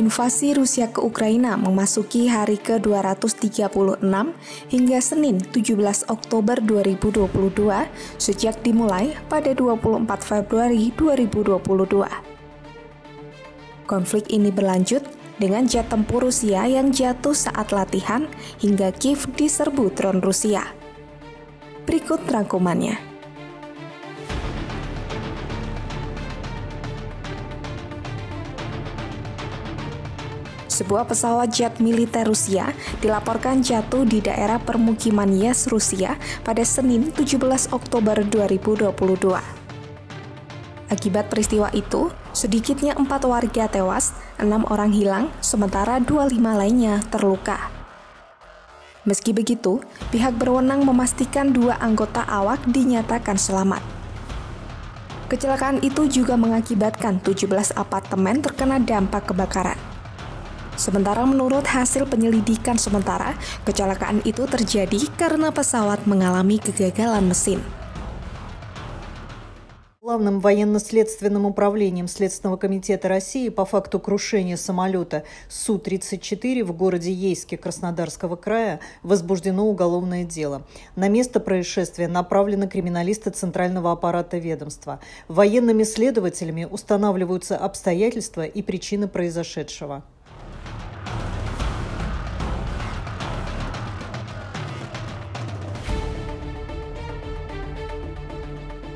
Invasi Rusia ke Ukraina memasuki hari ke-236 hingga Senin 17 Oktober 2022 sejak dimulai pada 24 Februari 2022. Konflik ini berlanjut dengan jet tempur Rusia yang jatuh saat latihan hingga Kiev diserbu drone Rusia. Berikut rangkumannya. Sebuah pesawat jet militer Rusia dilaporkan jatuh di daerah permukiman Yes, Rusia pada Senin 17 Oktober 2022. Akibat peristiwa itu, sedikitnya empat warga tewas, enam orang hilang, sementara 25 lainnya terluka. Meski begitu, pihak berwenang memastikan dua anggota awak dinyatakan selamat. Kecelakaan itu juga mengakibatkan 17 apartemen terkena dampak kebakaran. Sementara menurut hasil penyelidikan sementara, kecelakaan itu terjadi karena pesawат mengalami kegagalan mesin. Главным военно-следственным управлением Следственного комитета России по факту крушения самолета Су-34 в городе Ейске Краснодарского края возбуждено уголовное дело. На место происшествия направлены криминалисты Центрального аппарата ведомства. Военными следователями устанавливаются обстоятельства и причины произошедшего.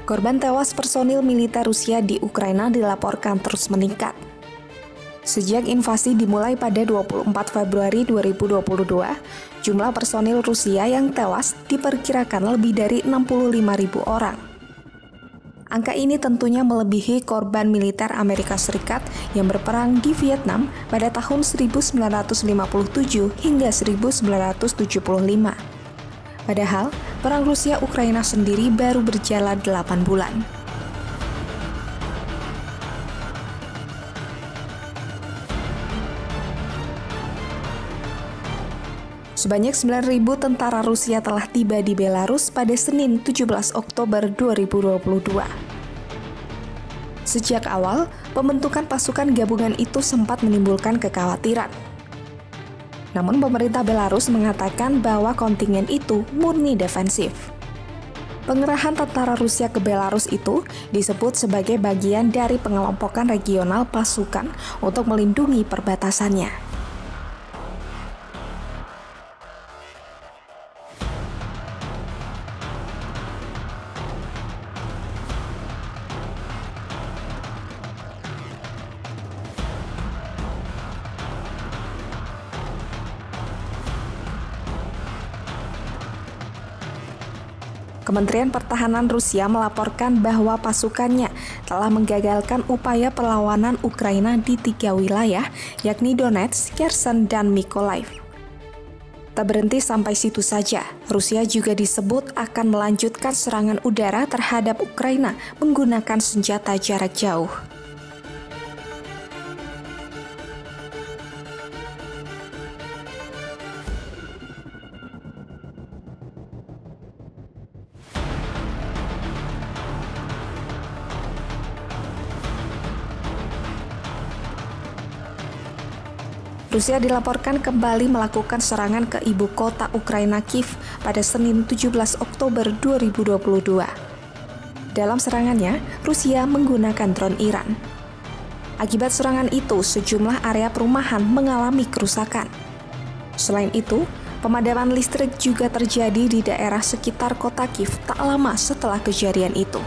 Korban tewas personil militer Rusia di Ukraina dilaporkan terus meningkat. Sejak invasi dimulai pada 24 Februari 2022, jumlah personil Rusia yang tewas diperkirakan lebih dari 65.000 orang. Angka ini tentunya melebihi korban militer Amerika Serikat yang berperang di Vietnam pada tahun 1957 hingga 1975. Padahal, perang Rusia-Ukraina sendiri baru berjalan 8 bulan. Sebanyak 9.000 tentara Rusia telah tiba di Belarus pada Senin 17 Oktober 2022. Sejak awal, pembentukan pasukan gabungan itu sempat menimbulkan kekhawatiran namun pemerintah Belarus mengatakan bahwa kontingen itu murni defensif. Pengerahan tentara Rusia ke Belarus itu disebut sebagai bagian dari pengelompokan regional pasukan untuk melindungi perbatasannya. Kementerian Pertahanan Rusia melaporkan bahwa pasukannya telah menggagalkan upaya perlawanan Ukraina di tiga wilayah, yakni Donetsk, Kherson, dan Mykolaiv. Tak berhenti sampai situ saja, Rusia juga disebut akan melanjutkan serangan udara terhadap Ukraina menggunakan senjata jarak jauh. Rusia dilaporkan kembali melakukan serangan ke ibu kota Ukraina Kiev pada Senin 17 Oktober 2022. Dalam serangannya, Rusia menggunakan drone Iran. Akibat serangan itu, sejumlah area perumahan mengalami kerusakan. Selain itu, pemadaman listrik juga terjadi di daerah sekitar kota Kiev tak lama setelah kejadian itu.